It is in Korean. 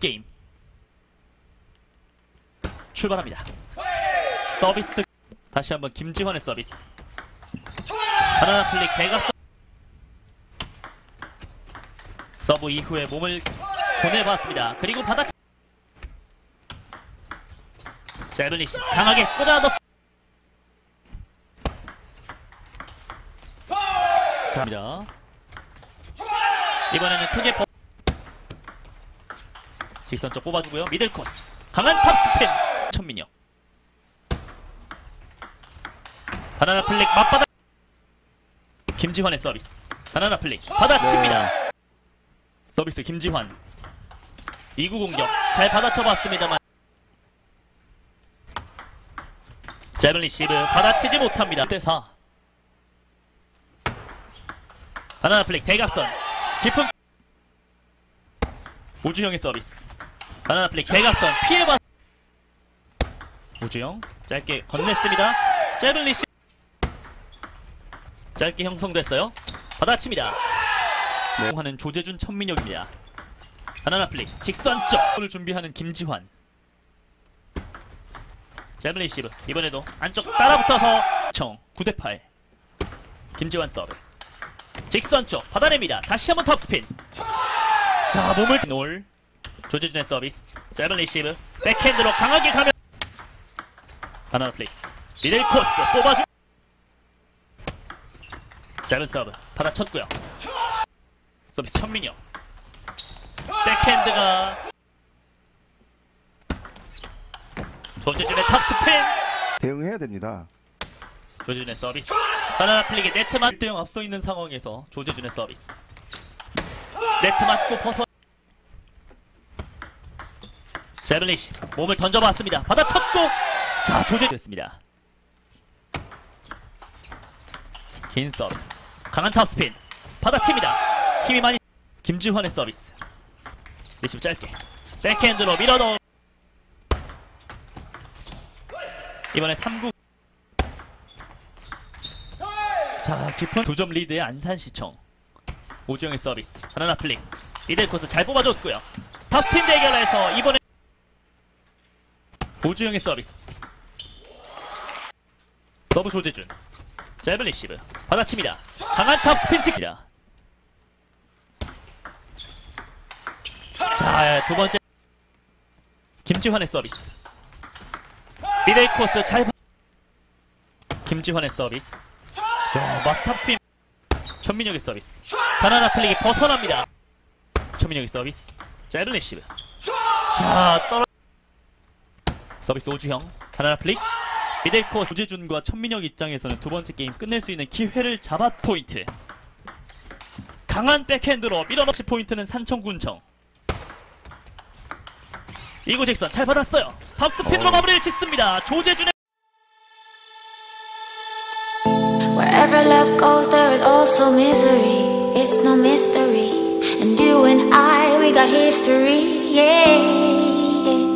게임 출발합니다. 서비스 득- 다시 한번 김지환의 서비스. 바나나 플릭 대각선 서브 이후에 몸을 보내봤습니다. 그리고 받아 제블리시 강하게 꽂아넣었 자. 이번에는 크게 버... 직선 쪽 뽑아주고요. 미들 코스. 강한 탑스핀. 천민혁. banana flick 맞받아. 김지환의 서비스. banana flick 받아칩니다. 서비스 김지환. 2구 공격 잘 받아쳐봤습니다만 짧은 리시브 받아치지 못합니다. 1대4 바나나 플릭 대각선 깊은 우주형의 서비스 바나나 플릭 대각선. 피해봤 우주형 짧게 건넸습니다. 짧은 리시 짧게 형성됐어요. 받아칩니다. 네. 하는 조재준 천민혁입니다. 바나나 플릭 직선 쪽 을 준비하는 김지환. 짧은 리시브. 이번에도 안쪽 따라붙어서 청 9대8 김지환 서브. 직선 쪽 받아냅니다. 다시 한번 탑스핀. 자 몸을 놀 조재준의 서비스. 짧은 리시브. 백핸드로 강하게 가면 바나나 플레이. 미들 코스 뽑아주 짧은 서브. 받아쳤고요. 서비스 천민혁. 백핸드가 조재준의 탑스핀. 대응해야 됩니다. 조재준의 서비스. 바나나 플릭의 네트만 1대0 앞서 있는 상황에서 조재준의 서비스. 네트 맞고 벗어 제블리시 몸을 던져봤습니다. 받아쳤고 자 조재 됐습니다. 긴 서브 강한 탑스핀 받아칩니다. 힘이 많이 김지환의 서비스. 리시브 짧게 백핸드로 밀어넣어. 이번에 3구 자 깊은 두점 리드의 안산시청. 오주형의 서비스. banana flick 미들 코스 잘 뽑아줬고요. 탑스핀 대결에서 이번에 오주형의 서비스. 서브 조재준. 짧은 리시브. 받아칩니다. 강한 탑스핀 찍니다. 자 두번째. 김지환의 서비스. 미들 코스 잘 받- 김지환의 서비스. 야, 마스탑 스핀. 천민혁의 서비스. 바나나 플릭이 벗어납니다. 천민혁의 서비스. 짧은 레시브. 자 떨어 서비스 오주형 바나나 플릭 미들코 조재준과 천민혁 입장에서는 두 번째 게임 끝낼 수 있는 기회를 잡아 포인트 강한 백핸드로 밀어넣기 포인트는 산청군청 이구 직선 잘 받았어요 탑스핀으로 어. 마무리를 짓습니다 조재준의 Wherever love goes, there is also misery. It's no mystery. And you and I, we got history. Yeah.